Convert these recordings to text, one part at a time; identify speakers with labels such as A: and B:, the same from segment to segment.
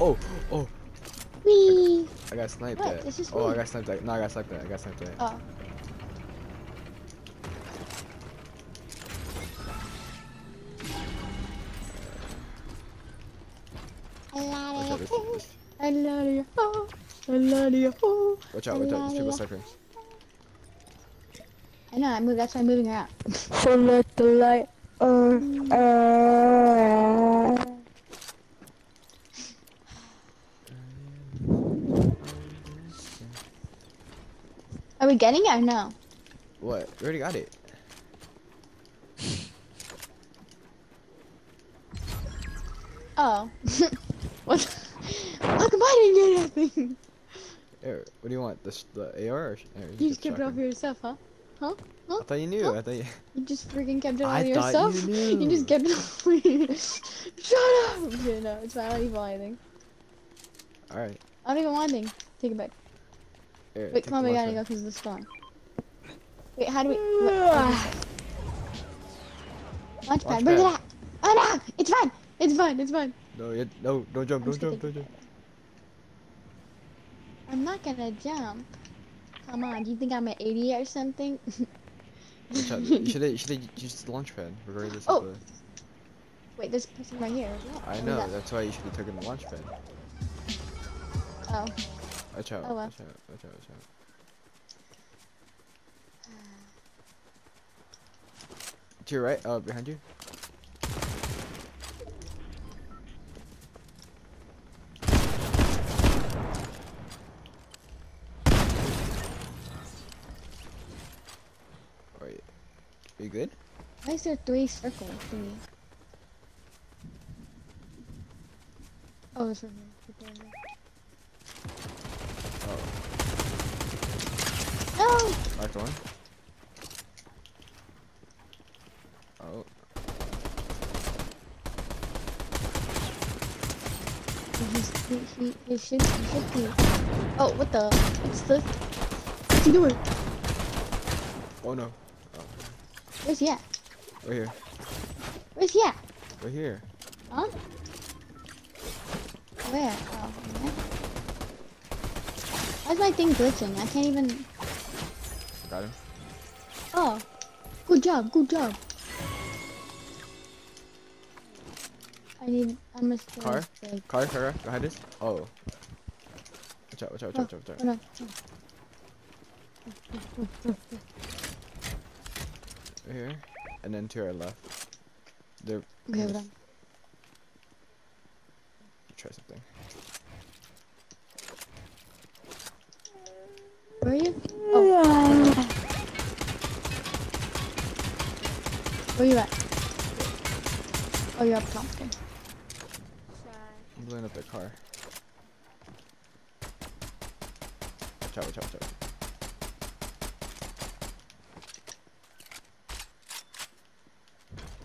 A: Oh, oh,
B: Wee.
A: I got sniped
B: What?
A: at.
B: This is
A: oh, I
B: me.
A: got sniped at. No, I got sniped at. I got sniped at.
B: Oh.
A: Watch out, there's- there's-
B: I love you. Oh, I love you. Oh.
A: watch out, watch out. There's people
B: Yeah.
A: sniping.
B: I know. I move. That's why I'm moving around.
C: So let the light on. Uh,
B: Are we getting it or no?
A: What? We already got it.
B: Oh. what? How come I didn't get anything?
A: Here, what do you want? The, the AR or? sh- here,
B: You just kept it all for yourself, huh? Huh?
A: shotgun. I thought you knew. I thought you.
B: You just freaking kept it all
A: I
B: to
A: thought you
B: yourself.
A: knew.
B: just kept it all for you. Shut up! Okay, no, it's fine. I don't even want anything.
A: All right.
B: I don't even want anything. Take it back.
A: Here,
B: Wait, come on,
A: the
B: we gotta go because of the storm. Wait, how do we? What, launch pad, bring it
A: Launchpad.
B: out! Oh no! It's fine! It's fine, it's fine.
A: No, you, no, don't jump,
B: I'm
A: don't jump, don't jump.
B: I'm not gonna jump. Come on, do you think I'm an idiot or something?
A: Watch out. You should have, you should have used the launch pad, regardless
B: Oh.
A: of the.
B: Wait, there's a person right here. What?
A: I know.
B: that?
A: That's why you should have taken the launch pad.
B: Oh.
A: Watch out.
B: Oh, well.
A: Watch out. Watch out. Watch out. To your right. Uh, behind you. Wait. Are you good?
B: Why is there three circles thingy? Oh, it's right here. Right there,
A: Oh.
B: No!
A: marked one. Oh,
B: He's, he, he, he should, he should be. Oh, what the? What's the? What's he doing?
A: oh no. Oh,
B: Where's he at?
A: right here.
B: Where's he at?
A: Right here.
B: Huh? Where? Oh, yeah. Why's my thing glitching? I can't even.
A: Got him.
B: Oh, good job, good job. I need. I must.
A: Car?
B: like-
A: Car, car, behind us. Oh. Watch out, watch out, watch out, watch out.
B: hold on.
A: Right here. And then to our left. They're
B: Okay, hold on.
A: try something.
B: Where you at? Oh, you're up top.
A: I'm blowing up their car. Watch out, watch out, watch out.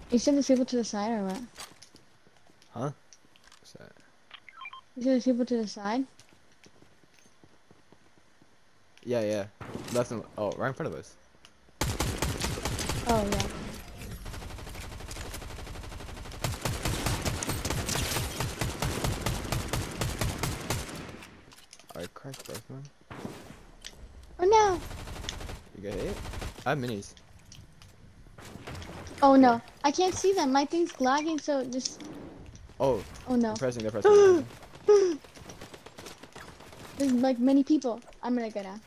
B: You send the people to the side or what?
A: Huh? What's that?
B: You send the people to the side?
A: Yeah, yeah. Left and oh, right in front of us.
B: Oh yeah.
A: I cracked both of them.
B: Oh no!
A: You got hit? I have minis.
B: Oh no! I can't see them. My thing's lagging, so just.
A: Oh,
B: Oh no!
A: they're pressing, they're pressing. pressing.
B: There's like many people. I'm gonna go now.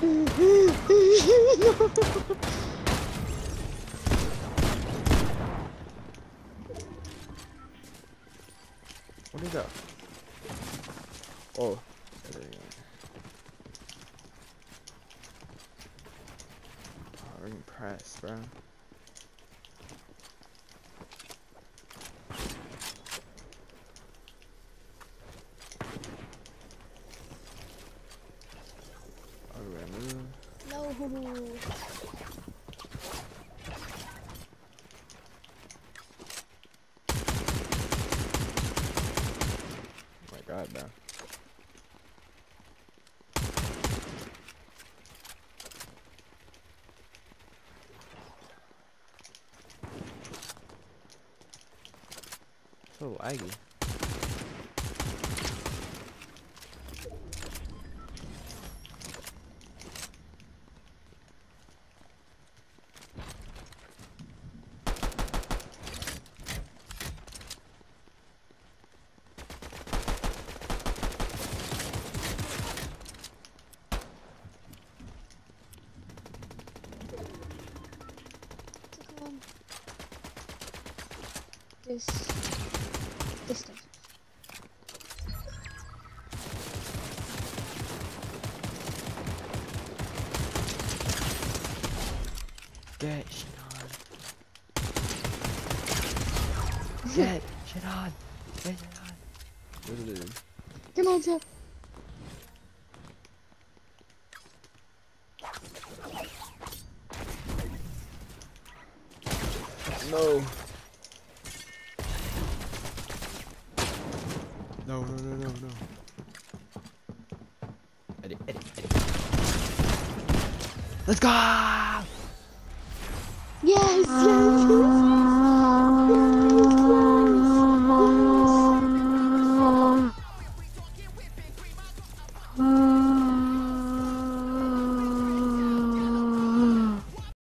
A: What is that? Oh. There you go. Oh, we're bro. Oh, we gotta move.
B: No.
A: so laggy.
B: this distance.
A: Get shit on. Get shit on. Get shit on. What is it?
B: Come on, Jeff.
A: No. No, no, no, no, no. Eddie, Eddie, Eddie. Let's go!
B: Yes, yes, yes.